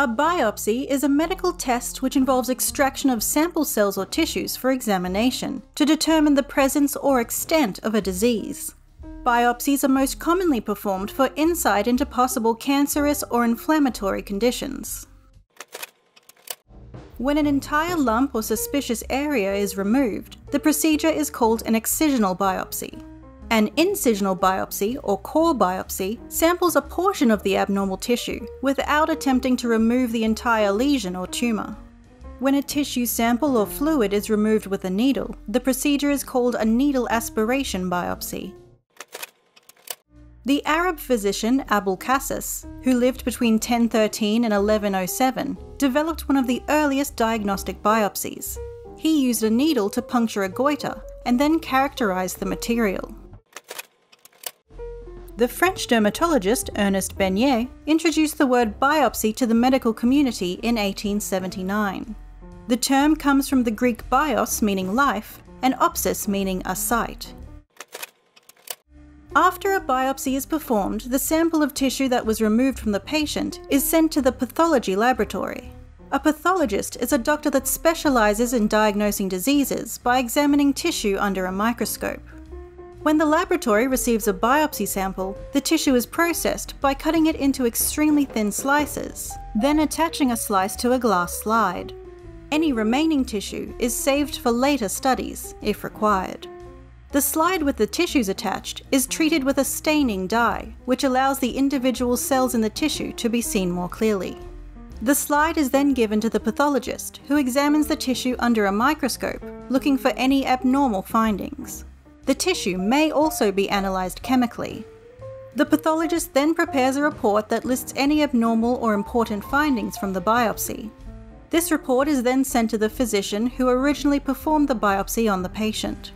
A biopsy is a medical test which involves extraction of sample cells or tissues for examination to determine the presence or extent of a disease. Biopsies are most commonly performed for insight into possible cancerous or inflammatory conditions. When an entire lump or suspicious area is removed, the procedure is called an excisional biopsy. An incisional biopsy, or core biopsy, samples a portion of the abnormal tissue without attempting to remove the entire lesion or tumour. When a tissue sample or fluid is removed with a needle, the procedure is called a needle aspiration biopsy. The Arab physician Abulcasis, who lived between 1013 and 1107, developed one of the earliest diagnostic biopsies. He used a needle to puncture a goiter and then characterized the material. The French dermatologist Ernest Besnier introduced the word biopsy to the medical community in 1879. The term comes from the Greek bios meaning life and opsis meaning a sight. After a biopsy is performed, the sample of tissue that was removed from the patient is sent to the pathology laboratory. A pathologist is a doctor that specialises in diagnosing diseases by examining tissue under a microscope. When the laboratory receives a biopsy sample, the tissue is processed by cutting it into extremely thin slices, then attaching a slice to a glass slide. Any remaining tissue is saved for later studies, if required. The slide with the tissues attached is treated with a staining dye, which allows the individual cells in the tissue to be seen more clearly. The slide is then given to the pathologist, who examines the tissue under a microscope, looking for any abnormal findings. The tissue may also be analysed chemically. The pathologist then prepares a report that lists any abnormal or important findings from the biopsy. This report is then sent to the physician who originally performed the biopsy on the patient.